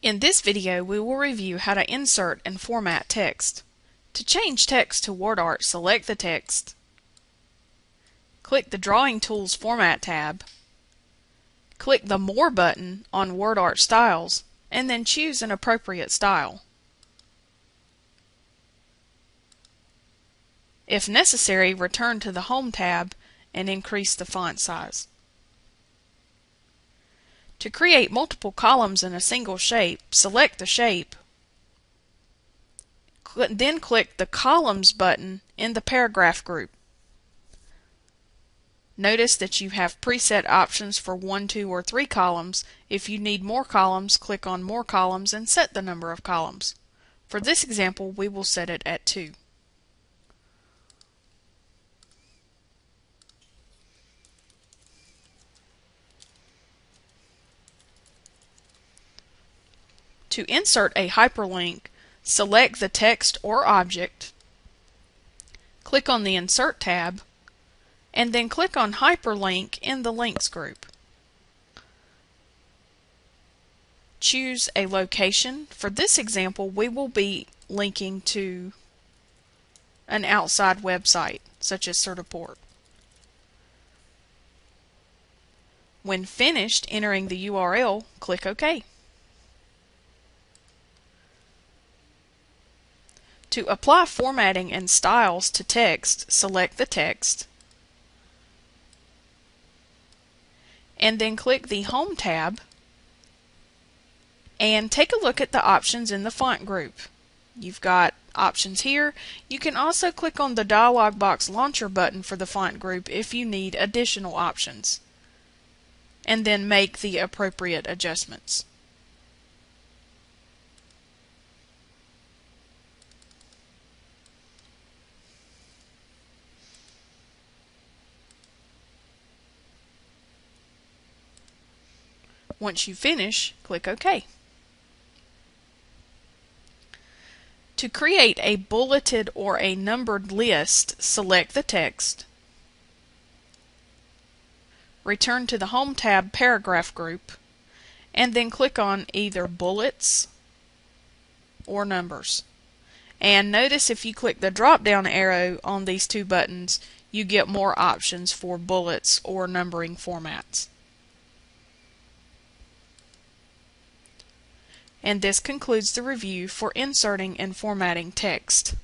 In this video we will review how to insert and format text. To change text to WordArt, select the text, click the Drawing Tools Format tab, click the More button on WordArt Styles, and then choose an appropriate style. If necessary, return to the Home tab and increase the font size. To create multiple columns in a single shape, select the shape, then click the Columns button in the Paragraph group. Notice that you have preset options for 1, 2, or 3 columns. If you need more columns, click on More Columns and set the number of columns. For this example, we will set it at 2. To insert a hyperlink, select the text or object, click on the Insert tab, and then click on Hyperlink in the Links group. Choose a location. For this example, we will be linking to an outside website, such as Certiport. When finished entering the URL, click OK. To apply formatting and styles to text, select the text, and then click the Home tab and take a look at the options in the font group. You've got options here. You can also click on the dialog box launcher button for the font group if you need additional options and then make the appropriate adjustments. Once you finish, click OK. To create a bulleted or a numbered list, select the text, return to the Home tab Paragraph group, and then click on either Bullets or Numbers. And notice if you click the drop down arrow on these two buttons, you get more options for bullets or numbering formats. And this concludes the review for inserting and formatting text.